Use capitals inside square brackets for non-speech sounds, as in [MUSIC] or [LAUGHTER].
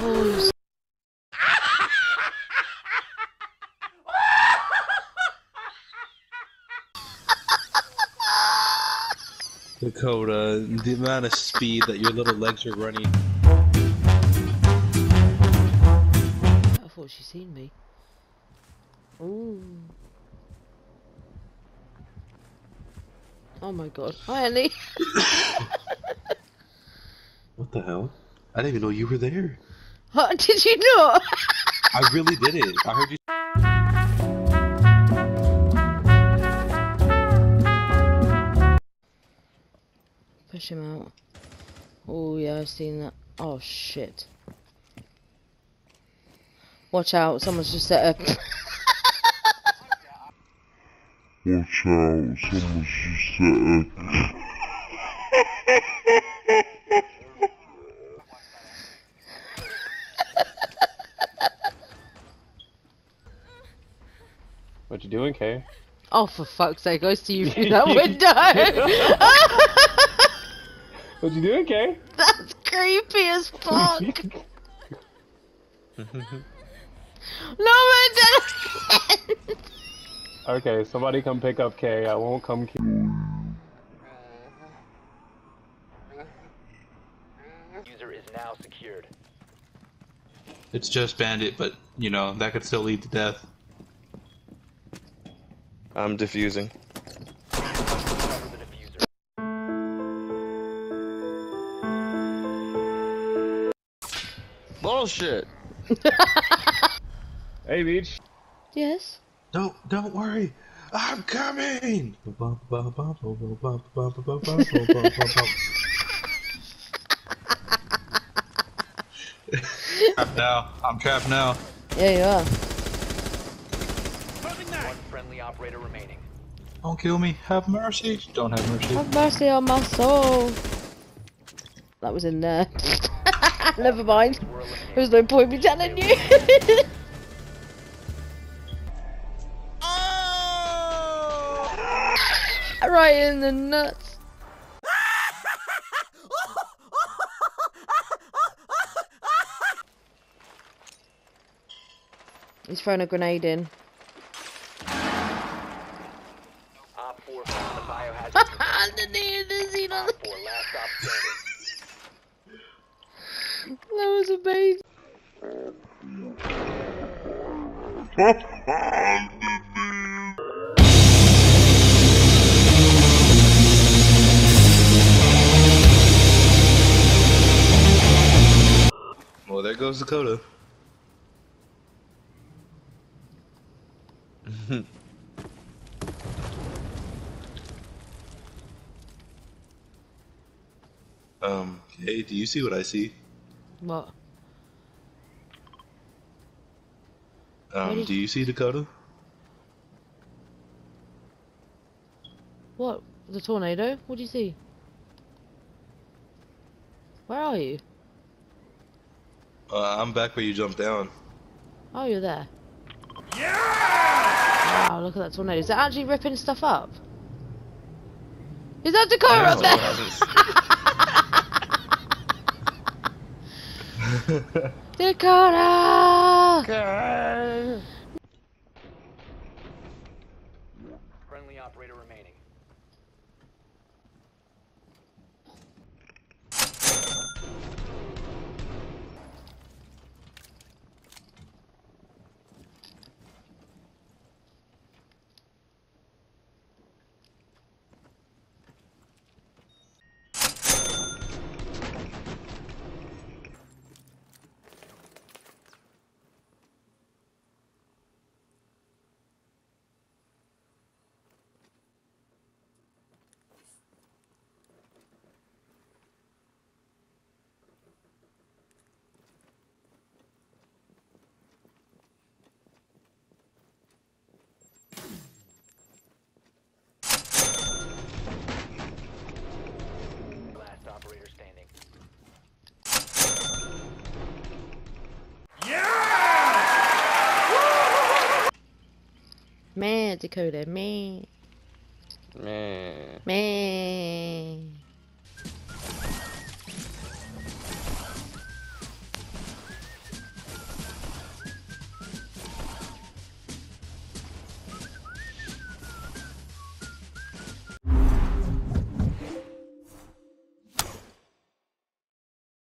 Oh, Dakota, the amount of speed that your little legs are running. I thought she seen me. Ooh. Oh my god. Hi, Annie. [LAUGHS] What the hell? I didn't even know you were there. Huh, [LAUGHS] Did you not? I really did it. I heard you. [LAUGHS] Push him out. Oh yeah, I've seen that. Oh shit. Watch out, someone's just set a... [LAUGHS] Watch out, someone's just set a... What you doing, Kay? Oh, for fuck's sake, I see you through [LAUGHS] that window! [LAUGHS] What you doing, Kay? That's creepy as fuck! [LAUGHS] no, man, Okay, somebody come pick up Kay. I won't come. Kill User is now secured. It's just Bandit, but you know that could still lead to death. I'm diffusing. Cover the diffuser. Bullshit! [LAUGHS] hey, Beach. Yes? No, don't worry. I'm coming. [LAUGHS] trapped now. I'm trapped now. Yeah, you are. One friendly operator remaining. Don't kill me. Have mercy. Don't have mercy. Have mercy on my soul. That was in there. [LAUGHS] Never mind. We're eliminated. There's no point me telling you. [LAUGHS] Oh! right in the nuts. [LAUGHS] He's throwing a grenade in. That was amazing. Well, there goes Dakota. [LAUGHS] um, hey, do you see what I see? What? Um, do you see Dakota? What? The tornado? What do you see? Where are you? Uh, I'm back where you jumped down. Oh, you're there. Yeah! Wow, look at that tornado. Is it actually ripping stuff up? Is that Dakota up there? [LAUGHS] [LAUGHS] Dakota! Friendly operator remaining. Last operator standing. Man, Dakota, man. Man. Man.